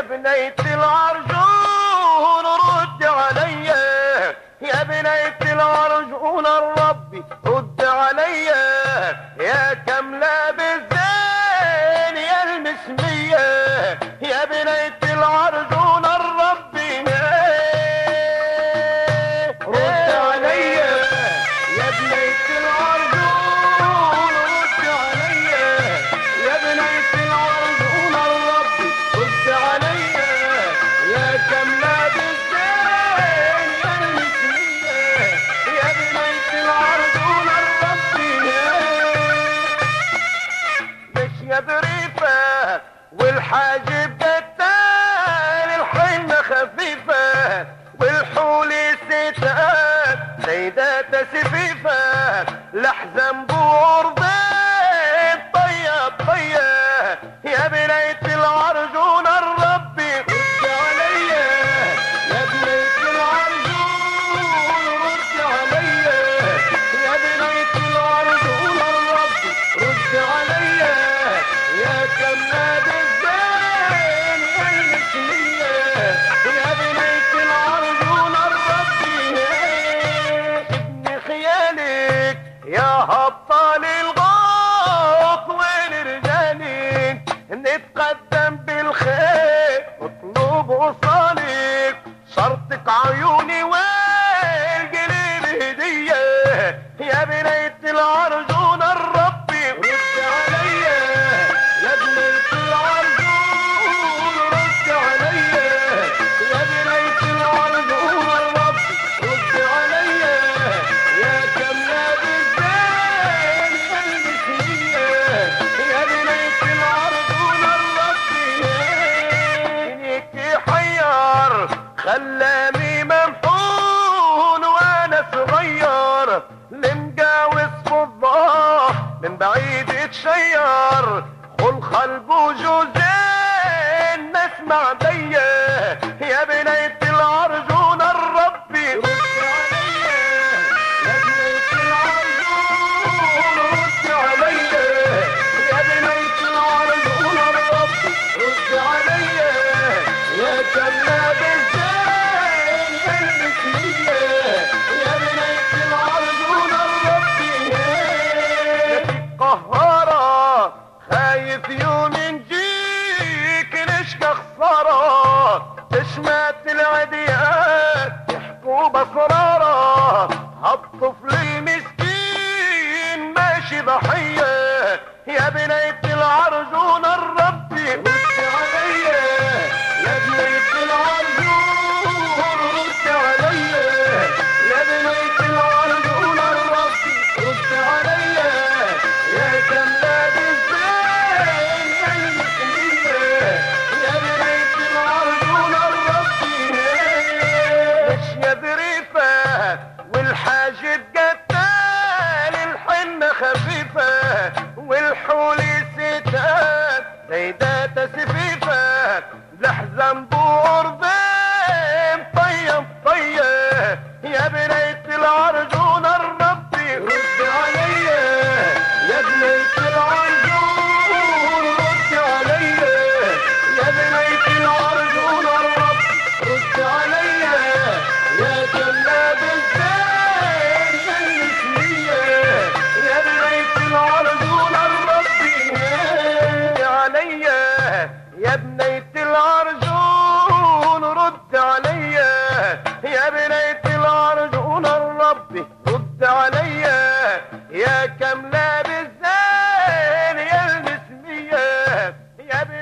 بنية العرجون رد عليا يا بنية العرجون الربي رد عليا والحاجب قتال الحنة خفيفة والحول ستات سيدات سفيفة لحزن بورضين يا هبطال الغوط وين رجالك نتقدم بالخير اطلب وصالك شرطك عيوني والقليل خلاني ممحون وأنا صغير. لمجاوز فضاه من بعيد اتشير خل خلب وجوزين نسمع ديه يا بنية خسارة تشمات العديات يحكوا بسرارة هالطفل المسكين ماشي ضحية يا بنية العرجون الربي. ستات سيدات سفيفة لحزن بورضين طيب طيب يا بنية يا بنية العرجون رد عليا يا بنية العرجون الرب رد عليا يا كاملة بالزين يا المسمية يا بنية